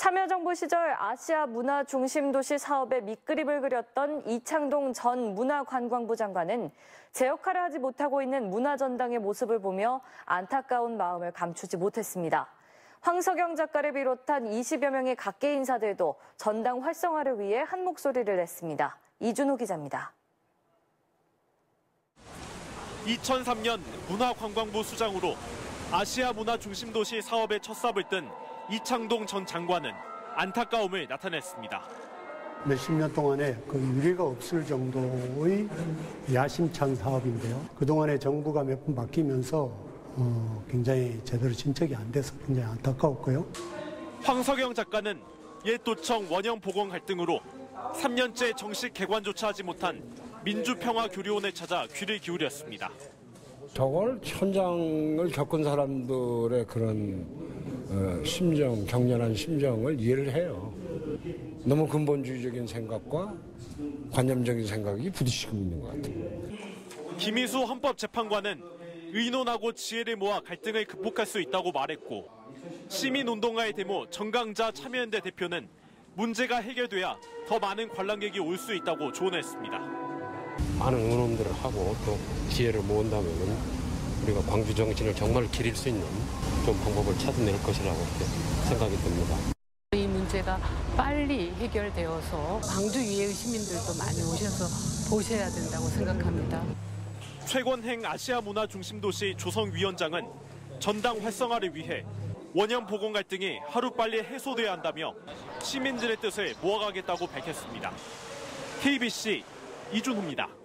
참여정부 시절 아시아 문화 중심 도시 사업의 밑그림을 그렸던 이창동 전 문화관광부 장관은 제 역할을 하지 못하고 있는 문화전당의 모습을 보며 안타까운 마음을 감추지 못했습니다. 황석영 작가를 비롯한 20여 명의 각계 인사들도 전당 활성화를 위해 한 목소리를 냈습니다. 이준호 기자입니다. 2003년 문화관광부 수장으로 아시아 문화 중심 도시 사업에 첫 삽을 뜬 이창동 전 장관은 안타까움을 나타냈습니다. 몇십 년 동안에 그 유례가 없을 정도의 야심찬 사업인데요. 그동안에 정부가 몇 번 바뀌면서 어, 굉장히 제대로 진척이 안 돼서 굉장히 안타까웠고요. 황석영 작가는 옛 도청 원형 보건 갈등으로 3년째 정식 개관조차 하지 못한 민주평화교류원을 찾아 귀를 기울였습니다. 저걸 현장을 겪은 사람들의 그런 어, 심정, 격렬한 심정을 이해를 해요. 너무 근본주의적인 생각과 관념적인 생각이 부딪히고 있는 것 같아요. 김희수 헌법재판관은 의논하고 지혜를 모아 갈등을 극복할 수 있다고 말했고 시민운동가의 데모 정강자 참여연대 대표는 문제가 해결돼야 더 많은 관람객이 올 수 있다고 조언했습니다. 많은 의논들을 하고 또 지혜를 모은다면 우리가 광주 정신을 정말 기릴 수 있는 좀 방법을 찾아낼 것이라고 생각이 듭니다. 이 문제가 빨리 해결되어서 광주 이외의 시민들도 많이 오셔서 보셔야 된다고 생각합니다. 최권행 아시아 문화 중심 도시 조성 위원장은 전당 활성화를 위해 원형 보건 갈등이 하루빨리 해소돼야 한다며 시민들의 뜻을 모아가겠다고 밝혔습니다. KBC 이준호입니다.